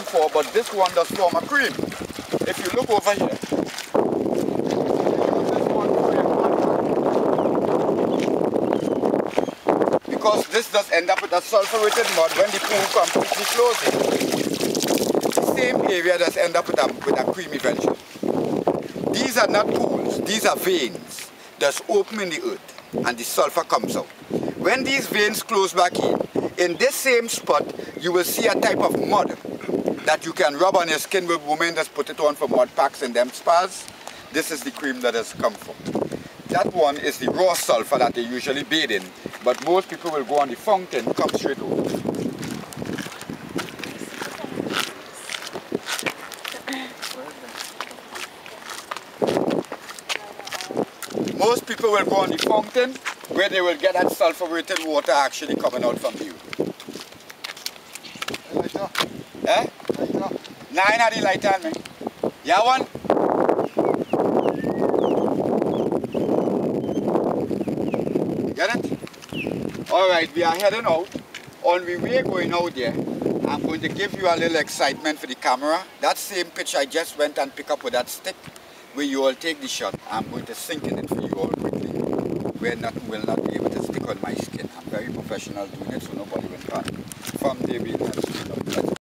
camphor, but this one does form a cream. If you look over here, because this does end up with a sulfurated mud when the pool completely closes. Same area does end up with a, with a cream eventually. These are not pools, these are veins that's open in the earth and the sulfur comes out. When these veins close back in, in this same spot, you will see a type of mud that you can rub on your skin with women that put it on for mud packs in them spas. This is the cream that has come from. That one is the raw sulfur that they usually bathe in, but most people will go on the fountain, come straight over. Most people will go on the fountain where they will get that sulfurated water actually coming out from you. Lighter. Eh? Lighter. Nine are the light on me. Yeah one? Get it? Alright, we are heading out. On the way going out there, I'm going to give you a little excitement for the camera. That same pitch I just went and pick up with that stick, where you all take the shot, I'm going to sink in it for you all quickly. Where nothing will not be able to stick on my skin. I'm very professional doing it so nobody will panic. From there we